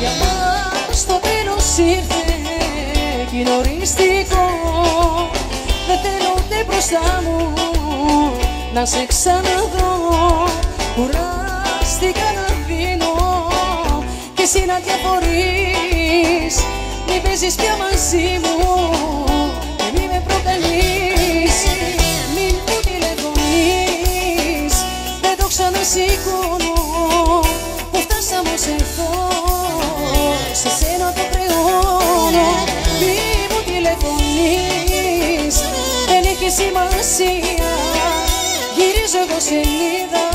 Για μας. Το τέλος ήρθε κοινωριστικό, Δεν θέλω ούτε μπροστά μου να σε ξαναδώ. Κουράστηκα να δίνω και εσύ να διαφορείς. Μην παίζεις πια μαζί μου. Σημασία. Γυρίζω εγώ σελίδα,